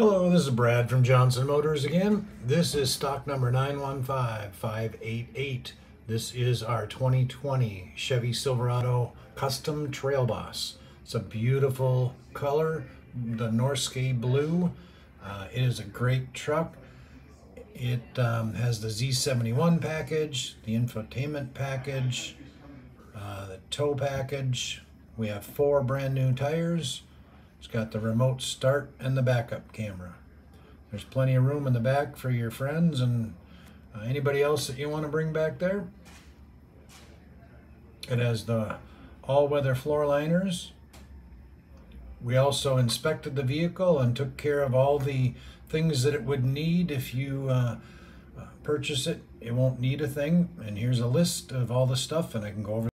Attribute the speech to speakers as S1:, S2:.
S1: Hello, this is Brad from Johnson Motors again. This is stock number 915588. This is our 2020 Chevy Silverado Custom Trail Boss. It's a beautiful color, the Northsky blue. Uh, it is a great truck. It um, has the Z71 package, the infotainment package, uh, the tow package. We have four brand new tires. It's got the remote start and the backup camera. There's plenty of room in the back for your friends and uh, anybody else that you want to bring back there. It has the all-weather floor liners. We also inspected the vehicle and took care of all the things that it would need if you uh, uh purchase it. It won't need a thing. And here's a list of all the stuff and I can go over